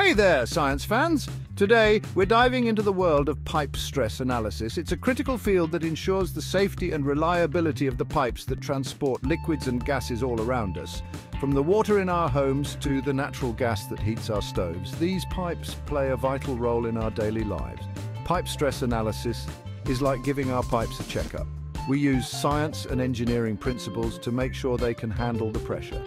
Hey there, science fans! Today, we're diving into the world of pipe stress analysis. It's a critical field that ensures the safety and reliability of the pipes that transport liquids and gases all around us. From the water in our homes to the natural gas that heats our stoves, these pipes play a vital role in our daily lives. Pipe stress analysis is like giving our pipes a checkup. We use science and engineering principles to make sure they can handle the pressure.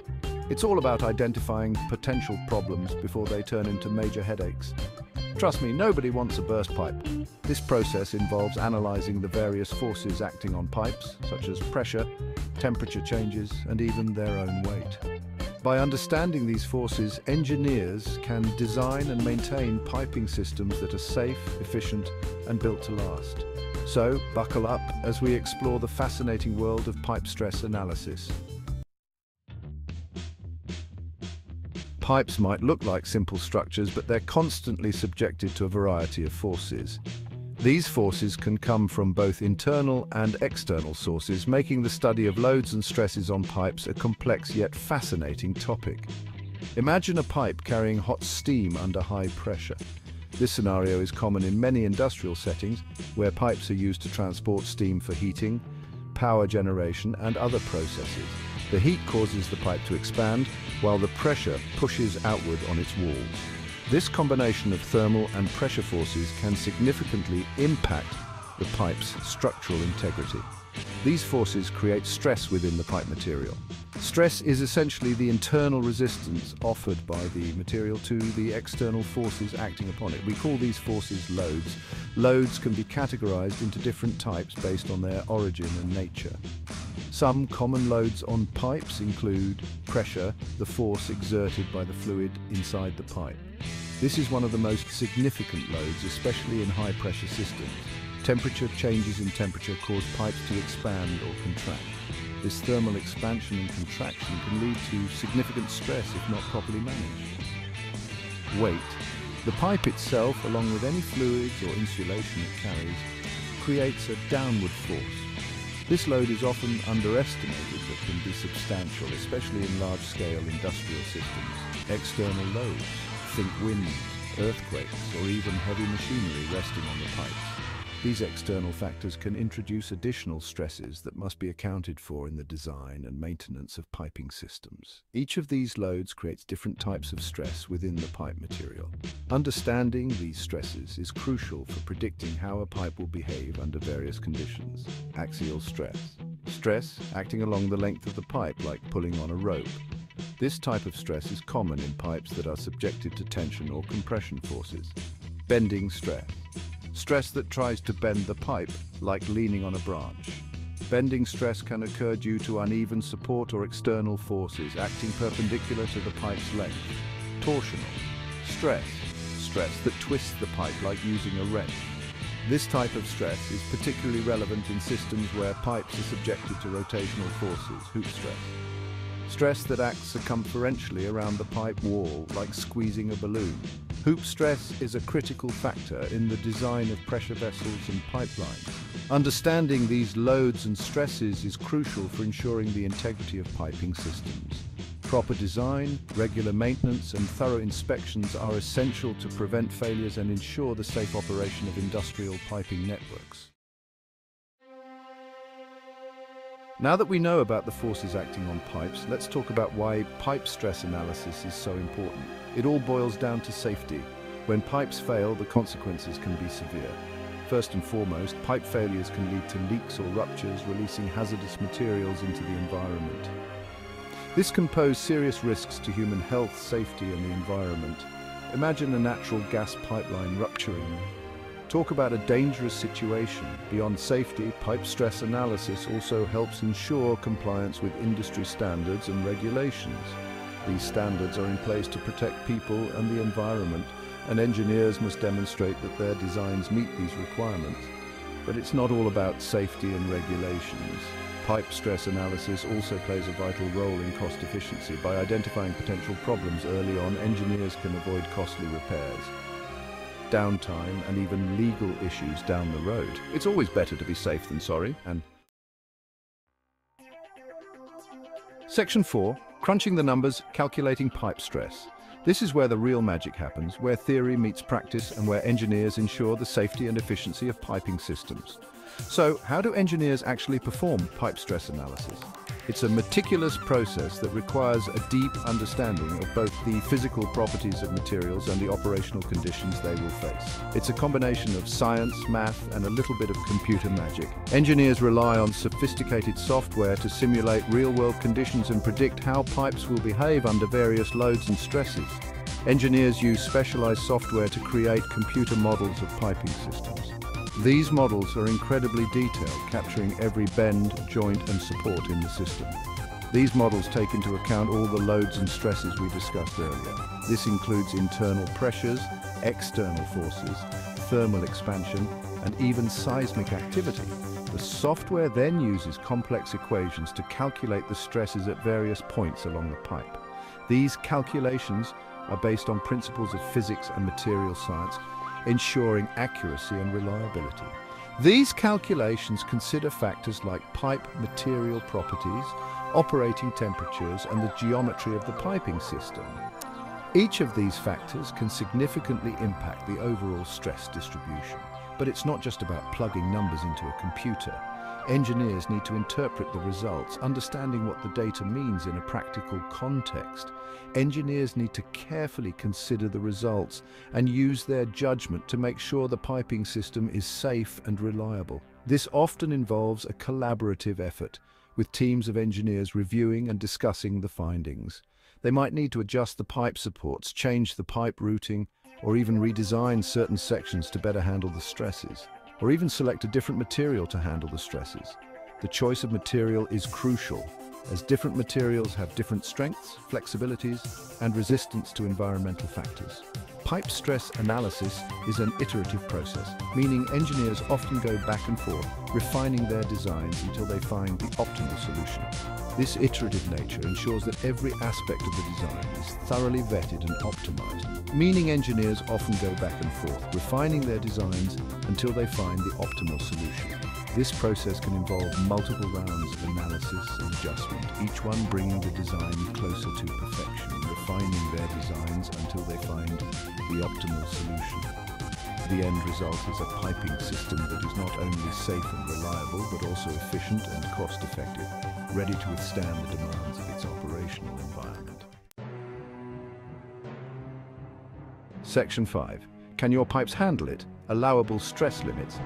It's all about identifying potential problems before they turn into major headaches. Trust me, nobody wants a burst pipe. This process involves analysing the various forces acting on pipes, such as pressure, temperature changes, and even their own weight. By understanding these forces, engineers can design and maintain piping systems that are safe, efficient, and built to last. So, buckle up as we explore the fascinating world of pipe stress analysis. Pipes might look like simple structures, but they're constantly subjected to a variety of forces. These forces can come from both internal and external sources, making the study of loads and stresses on pipes a complex yet fascinating topic. Imagine a pipe carrying hot steam under high pressure. This scenario is common in many industrial settings, where pipes are used to transport steam for heating, power generation and other processes. The heat causes the pipe to expand, while the pressure pushes outward on its walls. This combination of thermal and pressure forces can significantly impact the pipe's structural integrity. These forces create stress within the pipe material. Stress is essentially the internal resistance offered by the material to the external forces acting upon it. We call these forces loads. Loads can be categorized into different types based on their origin and nature. Some common loads on pipes include pressure, the force exerted by the fluid inside the pipe. This is one of the most significant loads, especially in high-pressure systems. Temperature changes in temperature cause pipes to expand or contract. This thermal expansion and contraction can lead to significant stress if not properly managed. Weight. The pipe itself, along with any fluids or insulation it carries, creates a downward force this load is often underestimated but can be substantial, especially in large-scale industrial systems. External loads, think wind, earthquakes, or even heavy machinery resting on the pipes. These external factors can introduce additional stresses that must be accounted for in the design and maintenance of piping systems. Each of these loads creates different types of stress within the pipe material. Understanding these stresses is crucial for predicting how a pipe will behave under various conditions. Axial stress. Stress acting along the length of the pipe like pulling on a rope. This type of stress is common in pipes that are subjected to tension or compression forces. Bending stress Stress that tries to bend the pipe, like leaning on a branch. Bending stress can occur due to uneven support or external forces acting perpendicular to the pipe's length. Torsional. Stress. Stress that twists the pipe like using a wrench. This type of stress is particularly relevant in systems where pipes are subjected to rotational forces, hoop stress. Stress that acts circumferentially around the pipe wall, like squeezing a balloon. Hoop stress is a critical factor in the design of pressure vessels and pipelines. Understanding these loads and stresses is crucial for ensuring the integrity of piping systems. Proper design, regular maintenance and thorough inspections are essential to prevent failures and ensure the safe operation of industrial piping networks. Now that we know about the forces acting on pipes, let's talk about why pipe stress analysis is so important. It all boils down to safety. When pipes fail, the consequences can be severe. First and foremost, pipe failures can lead to leaks or ruptures, releasing hazardous materials into the environment. This can pose serious risks to human health, safety and the environment. Imagine a natural gas pipeline rupturing Talk about a dangerous situation. Beyond safety, pipe stress analysis also helps ensure compliance with industry standards and regulations. These standards are in place to protect people and the environment, and engineers must demonstrate that their designs meet these requirements. But it's not all about safety and regulations. Pipe stress analysis also plays a vital role in cost efficiency. By identifying potential problems early on, engineers can avoid costly repairs downtime and even legal issues down the road. It's always better to be safe than sorry, and... Section 4. Crunching the numbers, calculating pipe stress. This is where the real magic happens, where theory meets practice and where engineers ensure the safety and efficiency of piping systems. So, how do engineers actually perform pipe stress analysis? It's a meticulous process that requires a deep understanding of both the physical properties of materials and the operational conditions they will face. It's a combination of science, math, and a little bit of computer magic. Engineers rely on sophisticated software to simulate real-world conditions and predict how pipes will behave under various loads and stresses. Engineers use specialized software to create computer models of piping systems. These models are incredibly detailed, capturing every bend, joint and support in the system. These models take into account all the loads and stresses we discussed earlier. This includes internal pressures, external forces, thermal expansion, and even seismic activity. The software then uses complex equations to calculate the stresses at various points along the pipe. These calculations are based on principles of physics and material science ensuring accuracy and reliability. These calculations consider factors like pipe material properties, operating temperatures and the geometry of the piping system. Each of these factors can significantly impact the overall stress distribution. But it's not just about plugging numbers into a computer. Engineers need to interpret the results, understanding what the data means in a practical context. Engineers need to carefully consider the results and use their judgment to make sure the piping system is safe and reliable. This often involves a collaborative effort, with teams of engineers reviewing and discussing the findings. They might need to adjust the pipe supports, change the pipe routing, or even redesign certain sections to better handle the stresses or even select a different material to handle the stresses. The choice of material is crucial, as different materials have different strengths, flexibilities, and resistance to environmental factors. Pipe stress analysis is an iterative process, meaning engineers often go back and forth, refining their designs until they find the optimal solution. This iterative nature ensures that every aspect of the design is thoroughly vetted and optimized, meaning engineers often go back and forth, refining their designs until they find the optimal solution. This process can involve multiple rounds of analysis and adjustment, each one bringing the design closer to perfection, refining their designs until they find the optimal solution. The end result is a piping system that is not only safe and reliable, but also efficient and cost-effective, ready to withstand the demands of its operational Section 5. Can your pipes handle it? Allowable stress limits.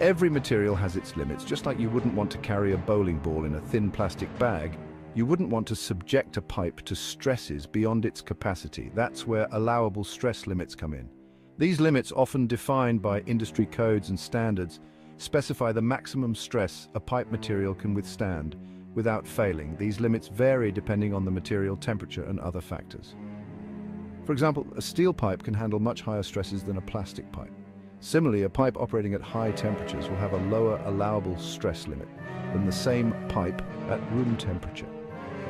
Every material has its limits, just like you wouldn't want to carry a bowling ball in a thin plastic bag. You wouldn't want to subject a pipe to stresses beyond its capacity. That's where allowable stress limits come in. These limits, often defined by industry codes and standards, specify the maximum stress a pipe material can withstand without failing. These limits vary depending on the material temperature and other factors. For example, a steel pipe can handle much higher stresses than a plastic pipe. Similarly, a pipe operating at high temperatures will have a lower allowable stress limit than the same pipe at room temperature.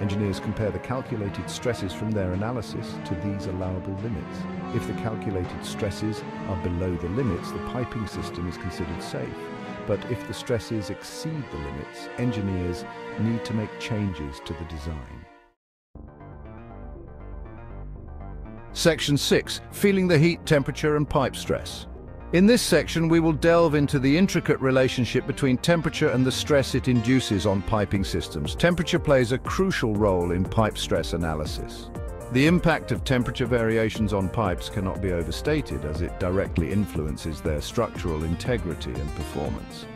Engineers compare the calculated stresses from their analysis to these allowable limits. If the calculated stresses are below the limits, the piping system is considered safe. But if the stresses exceed the limits, engineers need to make changes to the design. Section 6. Feeling the heat, temperature and pipe stress. In this section, we will delve into the intricate relationship between temperature and the stress it induces on piping systems. Temperature plays a crucial role in pipe stress analysis. The impact of temperature variations on pipes cannot be overstated as it directly influences their structural integrity and performance.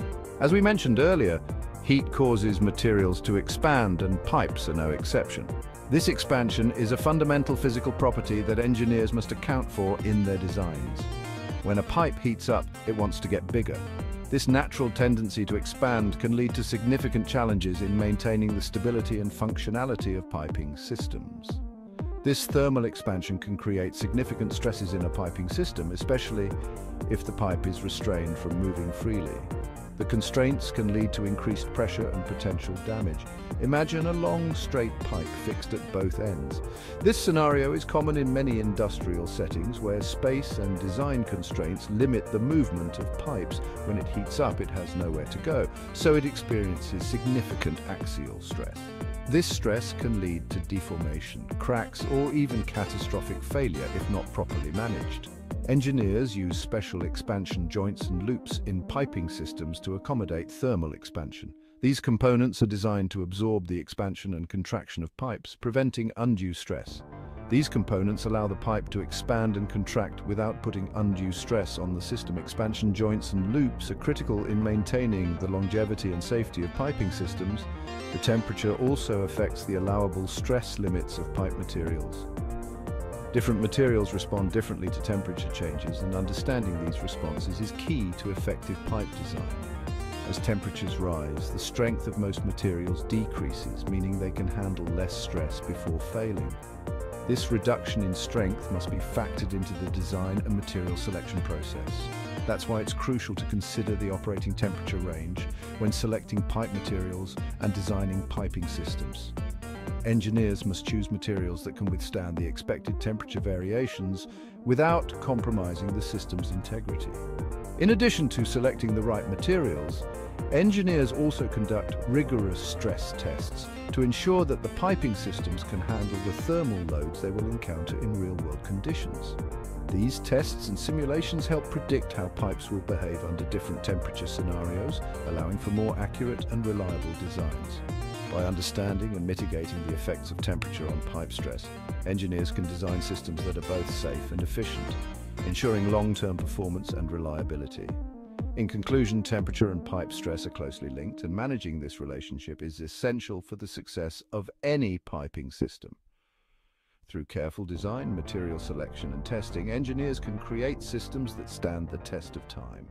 As we mentioned earlier, heat causes materials to expand and pipes are no exception. This expansion is a fundamental physical property that engineers must account for in their designs. When a pipe heats up, it wants to get bigger. This natural tendency to expand can lead to significant challenges in maintaining the stability and functionality of piping systems. This thermal expansion can create significant stresses in a piping system, especially if the pipe is restrained from moving freely. The constraints can lead to increased pressure and potential damage. Imagine a long, straight pipe fixed at both ends. This scenario is common in many industrial settings where space and design constraints limit the movement of pipes. When it heats up, it has nowhere to go, so it experiences significant axial stress. This stress can lead to deformation, cracks, or even catastrophic failure if not properly managed. Engineers use special expansion joints and loops in piping systems to accommodate thermal expansion. These components are designed to absorb the expansion and contraction of pipes, preventing undue stress. These components allow the pipe to expand and contract without putting undue stress on the system. Expansion joints and loops are critical in maintaining the longevity and safety of piping systems. The temperature also affects the allowable stress limits of pipe materials. Different materials respond differently to temperature changes and understanding these responses is key to effective pipe design. As temperatures rise, the strength of most materials decreases, meaning they can handle less stress before failing. This reduction in strength must be factored into the design and material selection process. That's why it's crucial to consider the operating temperature range when selecting pipe materials and designing piping systems. Engineers must choose materials that can withstand the expected temperature variations without compromising the system's integrity. In addition to selecting the right materials, engineers also conduct rigorous stress tests to ensure that the piping systems can handle the thermal loads they will encounter in real-world conditions. These tests and simulations help predict how pipes will behave under different temperature scenarios, allowing for more accurate and reliable designs. By understanding and mitigating the effects of temperature on pipe stress, engineers can design systems that are both safe and efficient, ensuring long-term performance and reliability. In conclusion, temperature and pipe stress are closely linked, and managing this relationship is essential for the success of any piping system. Through careful design, material selection and testing, engineers can create systems that stand the test of time.